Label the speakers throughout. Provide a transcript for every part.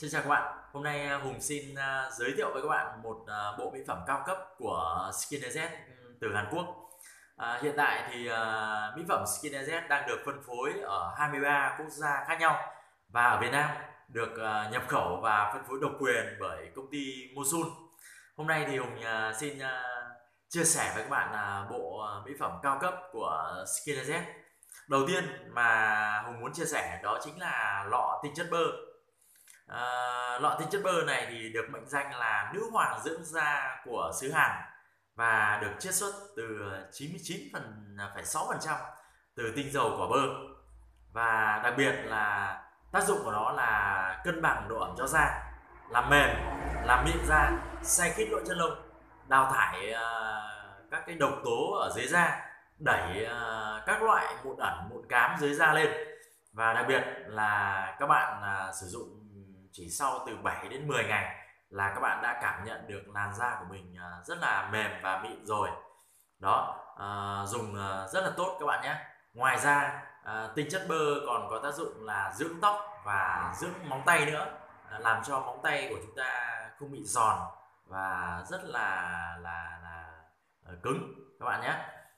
Speaker 1: Xin chào các bạn. Hôm nay à, Hùng xin à, giới thiệu với các bạn một à, bộ mỹ phẩm cao cấp của Skinez từ Hàn Quốc. À, hiện tại thì mỹ phẩm Skinez đang được phân phối ở 23 quốc gia khác nhau và ở Việt Nam được nhập khẩu và phân phối độc quyền bởi công ty Mosul. Hôm nay thì Hùng xin chia sẻ với các bạn là bộ mỹ phẩm cao cấp của Skinez. Đầu tiên mà Hùng muốn chia sẻ đó chính là lọ tinh chất bơ à, lọ tinh chất bơ này thì được mệnh danh là nữ hoàng dưỡng da của xứ Hàn và được chiết xuất từ 99,6% từ tinh dầu của bơ. Và đặc biệt là tác dụng của nó là cân bằng độ ẩm cho da làm mềm làm mịn da xe khít lỗ chân lông đào thải uh, các cái độc tố ở dưới da đẩy uh, các loại mụn ẩn mụn cám dưới da lên. Và đặc biệt là các bạn uh, sử dụng chỉ sau từ 7 đến 10 ngày là các bạn đã cảm nhận được làn da của mình à, rất là mềm và mịn rồi. Đó à, dùng à, rất là tốt các bạn nhé. Ngoài ra à, tinh chất bơ còn có tác dụng là dưỡng tóc và dưỡng móng tay nữa à, làm cho móng tay của chúng ta không bị giòn và rất là là là ờ, cứng các bạn nhé.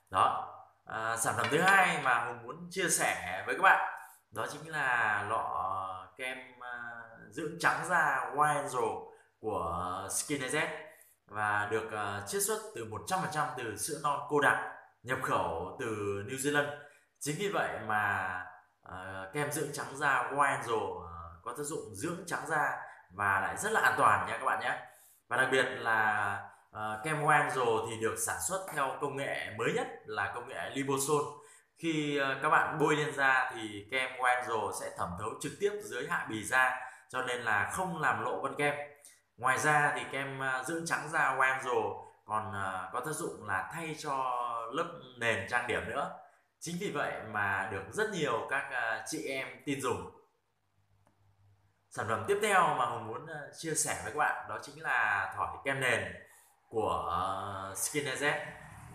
Speaker 1: Đó à, sản phẩm thứ hai mà hùng muốn chia sẻ với các bạn đó chính là lọ kem dưỡng trắng da Wild của Skinez và được uh, chiết xuất từ 100% từ sữa non cô đặc nhập khẩu từ New Zealand. Chính vì vậy mà uh, kem dưỡng trắng da Wild uh, ờ, có tác dụng dưỡng trắng da và lại rất là an toàn nha các bạn nhé. Và đặc biệt là uh, kem Wild thì được sản xuất theo công nghệ mới nhất là công nghệ Liposol. Khi uh, các bạn bôi lên da thì kem Wild sẽ thẩm thấu trực tiếp dưới hạ bì da cho nên là không làm lộ vân kem. Ngoài ra thì kem à, dưỡng trắng da Wanzo còn à, có tác dụng là thay cho lớp nền trang điểm nữa. Chính vì vậy mà được rất nhiều các à, chị em tin dùng. Sản phẩm tiếp theo mà hùng muốn chia sẻ với các bạn đó chính là thỏi kem nền của Skinez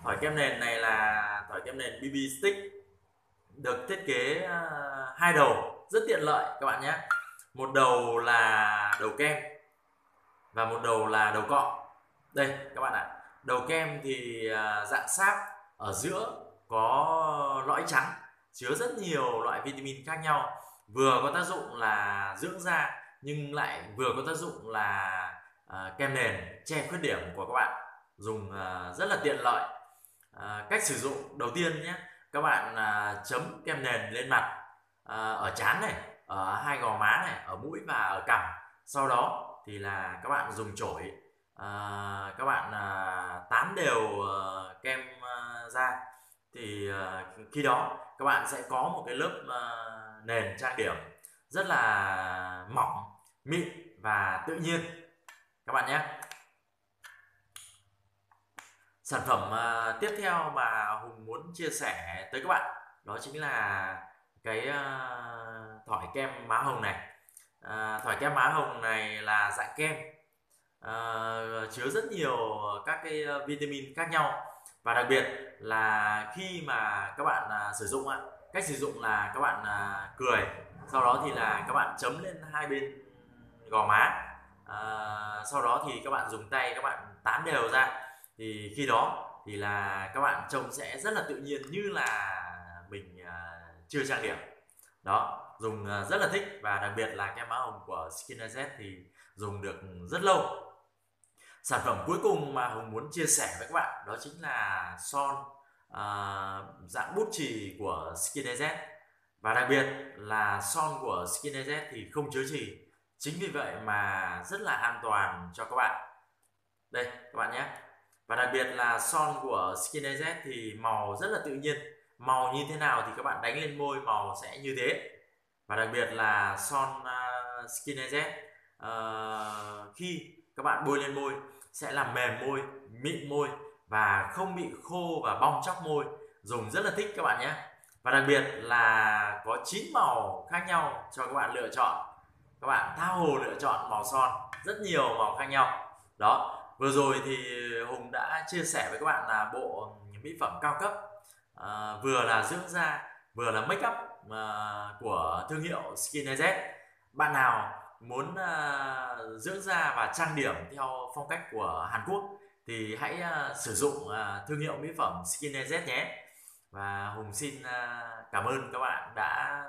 Speaker 1: thỏi kem nền này là thỏi kem nền BB stick được thiết kế hai đầu, rất tiện lợi các bạn nhé một đầu là đầu kem và một đầu là đầu cọ. Đây các bạn ạ. Đầu kem thì à, dạng sáp ở giữa có lõi trắng chứa rất nhiều loại vitamin khác nhau. Vừa có tác dụng là dưỡng da nhưng lại vừa có tác dụng là uh, kem nền che khuyết điểm của các bạn dùng uh, rất là tiện lợi. Uh, cách sử dụng đầu tiên nhé các bạn uh, chấm kem nền lên mặt uh, ở trán này ở hai gò má này ở mũi và ở cằm. Sau đó thì là các bạn dùng chổi. À, các bạn à, tán đều à, kem à, ra. Thì à, khi đó các bạn sẽ có một cái lớp à, nền trang điểm rất là mỏng mịn và tự nhiên. Các bạn nhé. Sản phẩm à, tiếp theo mà hùng muốn chia sẻ tới các bạn đó chính là cái uh, thỏi kem má hồng này. Uh, thỏi kem má hồng này là dạng kem uh, chứa rất nhiều các cái vitamin khác nhau. Và đặc biệt là khi mà các bạn uh, sử dụng ạ cách sử dụng là các bạn uh, cười sau đó thì là các bạn chấm lên hai bên gò má. Uh, sau đó thì các bạn dùng tay các bạn tán đều ra. Thì khi đó thì là các bạn trông sẽ rất là tự nhiên như là mình chưa trang điểm. Đó dùng ờ, rất là thích và đặc biệt là kem má hồng của Skinner thì dùng được rất lâu. Sản phẩm cuối cùng mà hùng muốn chia sẻ với các bạn đó chính là son à, dạng bút chì của Skinner và đặc biệt là son của Skinner thì không chứa chì. Chính vì vậy mà rất là an toàn cho các bạn. Đây các bạn nhé. Và đặc biệt là son của Skinner thì màu rất là tự nhiên màu như thế nào thì các bạn đánh lên môi màu sẽ như thế. Và đặc biệt là son à, uh, Skinny uh, ờ, khi các bạn bôi lên môi sẽ làm mềm môi mịn môi và không bị khô và bong chóc môi. Dùng rất là thích các bạn nhé. Và đặc biệt là có 9 màu khác nhau cho các bạn lựa chọn. Các bạn tha hồ lựa chọn màu son rất nhiều màu khác nhau. Đó vừa rồi thì hùng đã chia sẻ với các bạn là bộ mỹ phẩm cao cấp à, vừa là dưỡng da vừa là make up à, của thương hiệu Skinez bạn nào muốn uh, dưỡng da và trang điểm theo phong cách của Hàn Quốc thì hãy uh, sử dụng uh, thương hiệu mỹ phẩm Skin nhé. Và Hùng xin uh, cảm ơn các bạn đã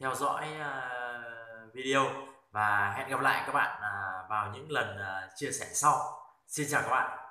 Speaker 1: theo dõi uh, video và hẹn gặp lại các bạn uh, vào những lần uh, chia sẻ sau. Xin chào các bạn.